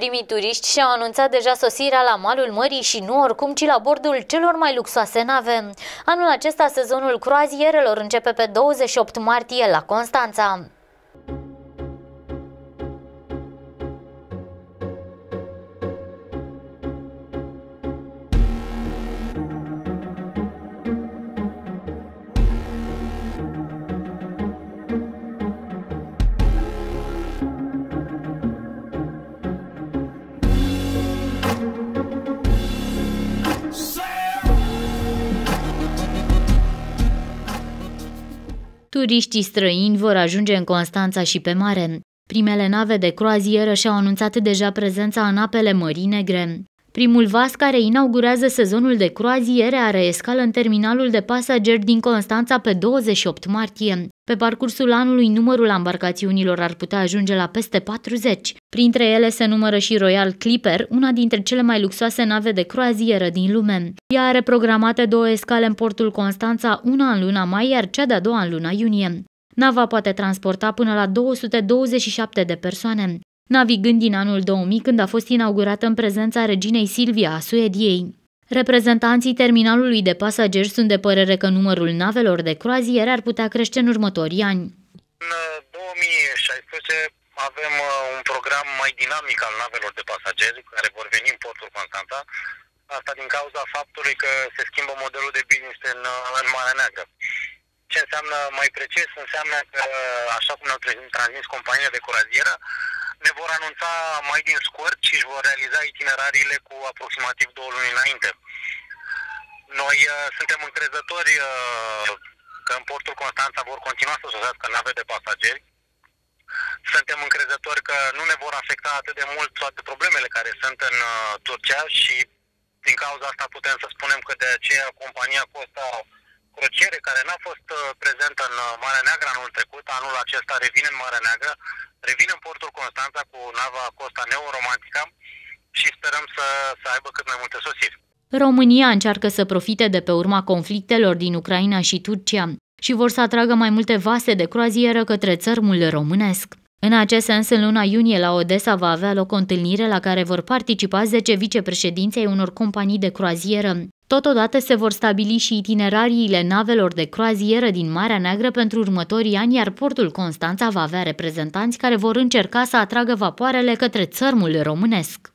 Primii turiști și-au anunțat deja sosirea la malul mării și nu oricum, ci la bordul celor mai luxoase nave. Anul acesta, sezonul croazierelor începe pe 28 martie la Constanța. Turiștii străini vor ajunge în Constanța și pe mare. Primele nave de croazieră și-au anunțat deja prezența în apele Mării Negre. Primul vas care inaugurează sezonul de croaziere are escală în terminalul de pasageri din Constanța pe 28 martie. Pe parcursul anului, numărul embarcațiunilor ar putea ajunge la peste 40. Printre ele se numără și Royal Clipper, una dintre cele mai luxoase nave de croazieră din lume. Ea are programate două escale în portul Constanța, una în luna mai, iar cea de-a doua în luna iunie. Nava poate transporta până la 227 de persoane navigând din anul 2000 când a fost inaugurată în prezența reginei Silvia a Suediei. Reprezentanții terminalului de pasageri sunt de părere că numărul navelor de croaziere ar putea crește în următorii ani. În 2016 avem uh, un program mai dinamic al navelor de pasageri care vor veni în portul Constanța, asta din cauza faptului că se schimbă modelul de business în, uh, în Marea Neagră. Ce înseamnă mai precis? Înseamnă că, așa cum ne-au transmis compania de croazieră, ne vor anunța mai din scurt și își vor realiza itinerariile cu aproximativ două luni înainte. Noi uh, suntem încrezători uh, că în portul Constanța vor continua să sosească nave de pasageri. Suntem încrezători că nu ne vor afecta atât de mult toate problemele care sunt în uh, Turcia și din cauza asta putem să spunem că de aceea compania Costa Crociere, care n-a fost uh, prezentă în uh, Marea Neagră anul trecut, anul acesta revine în Marea Neagră, revine în portul Constanța cu nava Costa Neoromantica și sperăm să, să aibă cât mai multe sosiri. România încearcă să profite de pe urma conflictelor din Ucraina și Turcia și vor să atragă mai multe vase de croazieră către țărmul românesc. În acest sens, în luna iunie la Odessa va avea loc o întâlnire la care vor participa 10 vicepreședinți ai unor companii de croazieră. Totodată se vor stabili și itinerariile navelor de croazieră din Marea Neagră pentru următorii ani, iar portul Constanța va avea reprezentanți care vor încerca să atragă vapoarele către țărmul românesc.